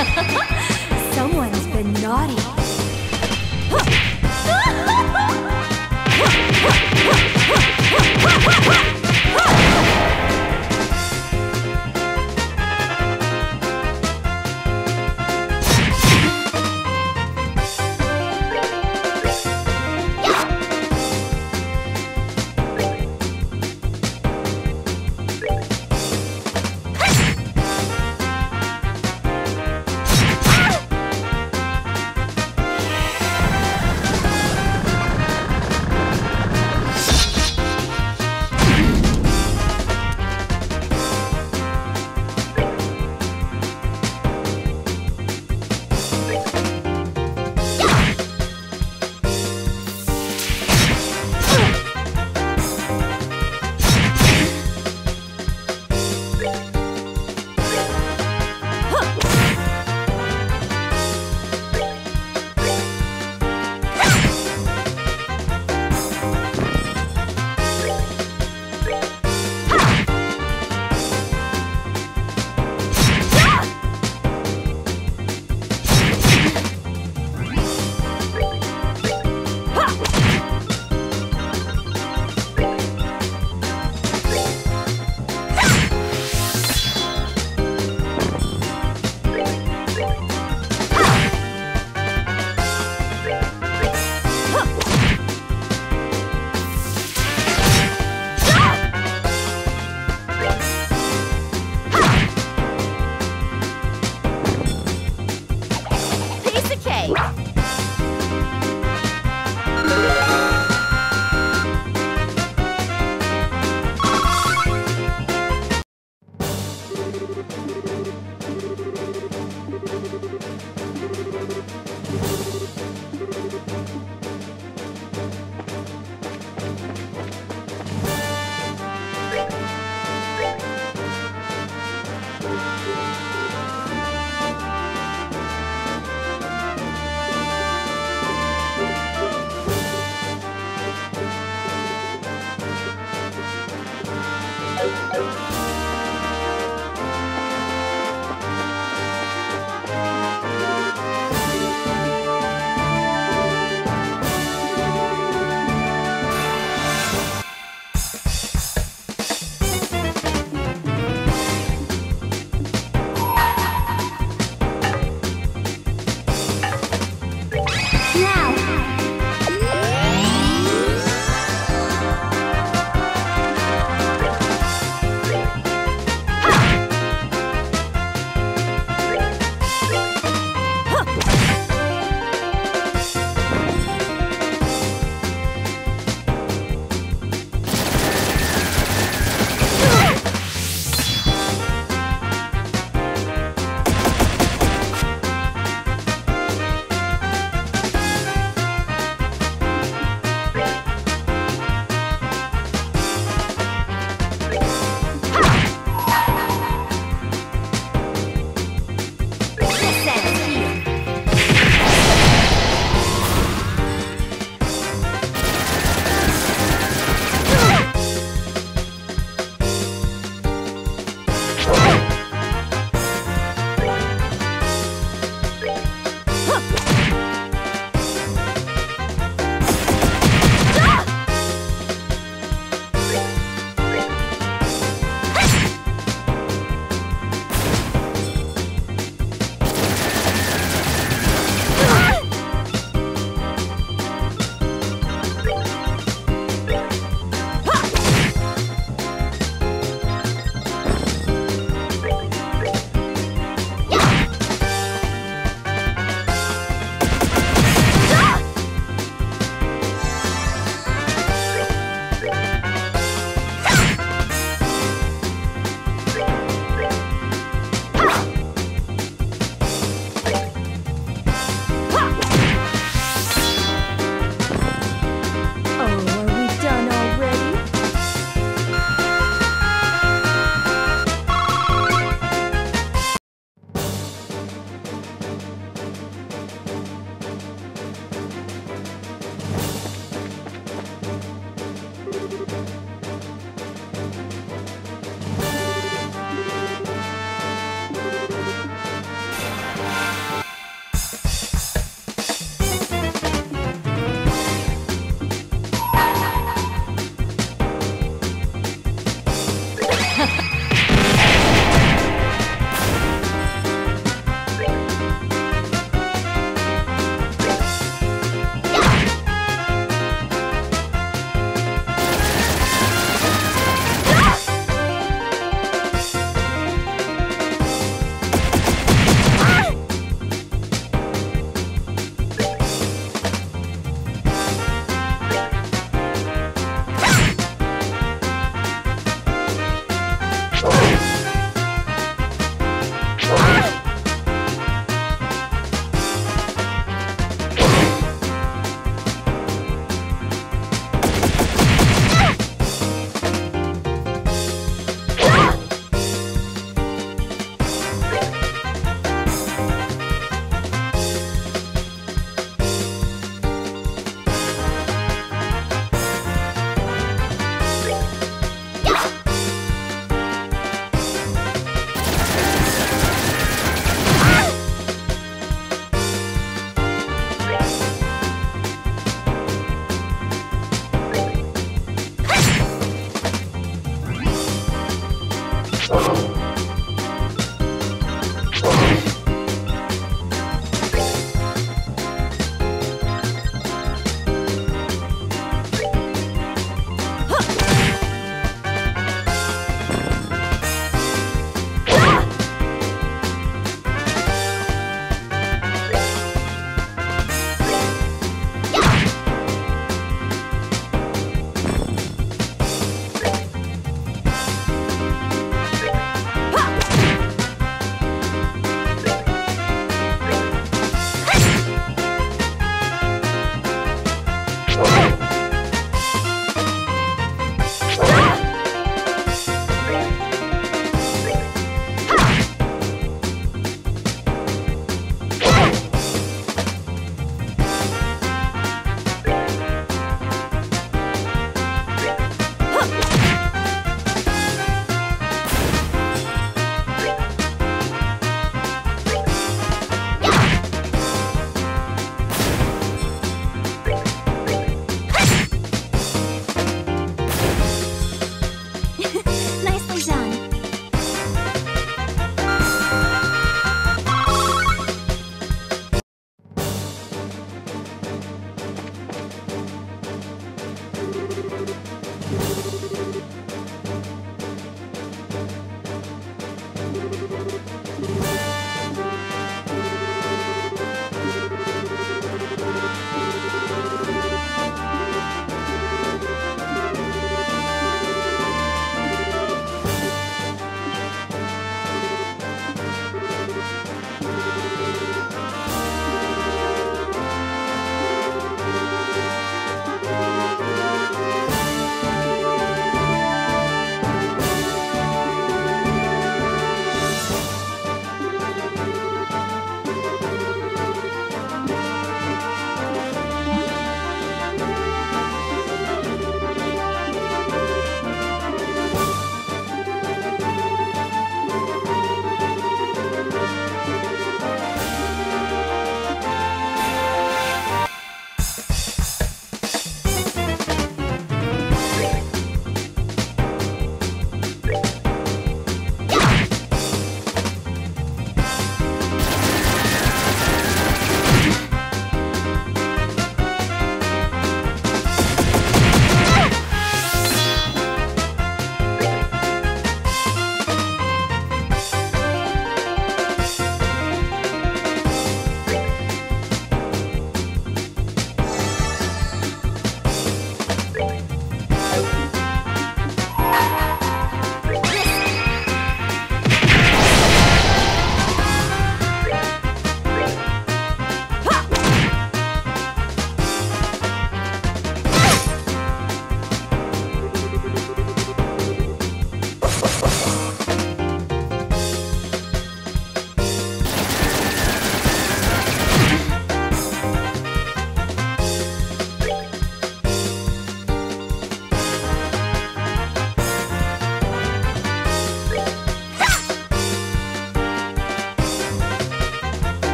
Someone's been naughty.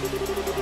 Ha!